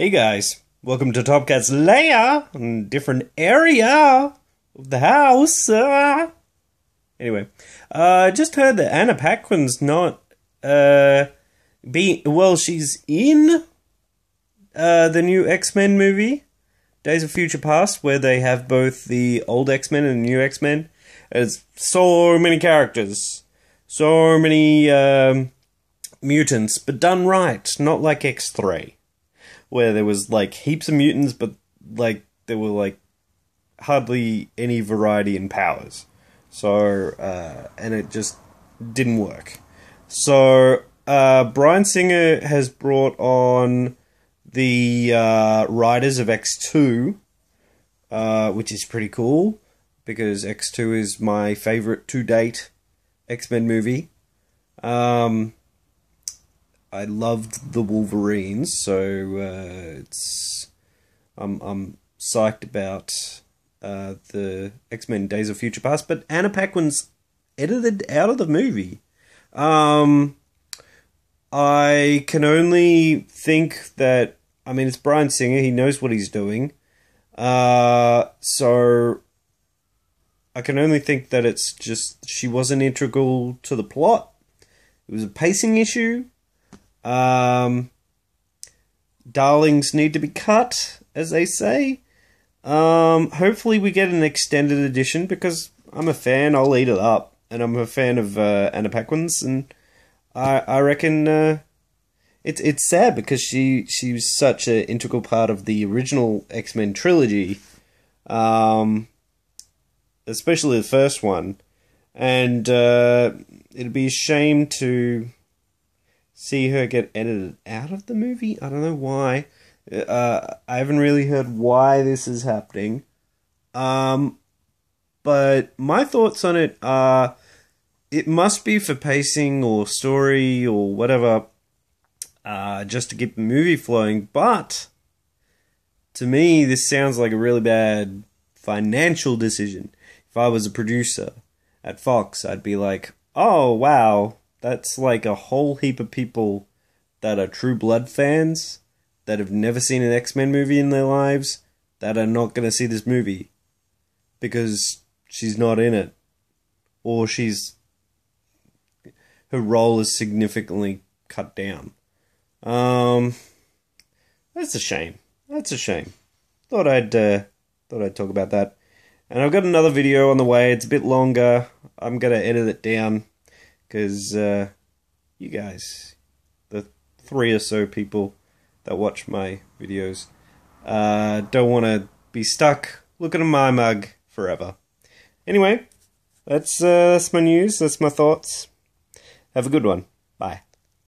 Hey guys, welcome to Topcat's lair, in a different area of the house. Uh. Anyway, I uh, just heard that Anna Paquin's not uh be well, she's in uh the new X Men movie, Days of Future Past, where they have both the old X Men and the new X Men. There's so many characters, so many um, mutants, but done right, not like X three where there was like heaps of mutants, but like there were like hardly any variety in powers. So uh, and it just didn't work. So uh, Bryan Singer has brought on the uh, writers of X two, uh, which is pretty cool because X two is my favorite to date X Men movie. Um, I loved the Wolverines, so uh, it's I'm I'm psyched about uh, the X Men Days of Future Past. But Anna Paquin's edited out of the movie. Um, I can only think that I mean it's Bryan Singer. He knows what he's doing. Uh, so I can only think that it's just she wasn't integral to the plot. It was a pacing issue. Um, darlings need to be cut, as they say. Um, hopefully, we get an extended edition because I'm a fan. I'll eat it up, and I'm a fan of uh, Anna Paquin's, and I I reckon uh, it's it's sad because she she was such an integral part of the original X Men trilogy, um, especially the first one, and uh, it'd be a shame to see her get edited out of the movie. I don't know why. Uh, I haven't really heard why this is happening. Um, but my thoughts on it are it must be for pacing or story or whatever, uh, just to keep the movie flowing. But to me, this sounds like a really bad financial decision. If I was a producer at Fox, I'd be like, oh, wow, that's like a whole heap of people that are true blood fans that have never seen an X Men movie in their lives that are not going to see this movie because she's not in it or she's her role is significantly cut down. Um, that's a shame. That's a shame. Thought I'd uh, thought I'd talk about that. And I've got another video on the way. It's a bit longer. I'm gonna edit it down because uh, you guys, the three or so people that watch my videos, uh, don't want to be stuck looking at my mug forever. Anyway, that's uh, that's my news. That's my thoughts. Have a good one.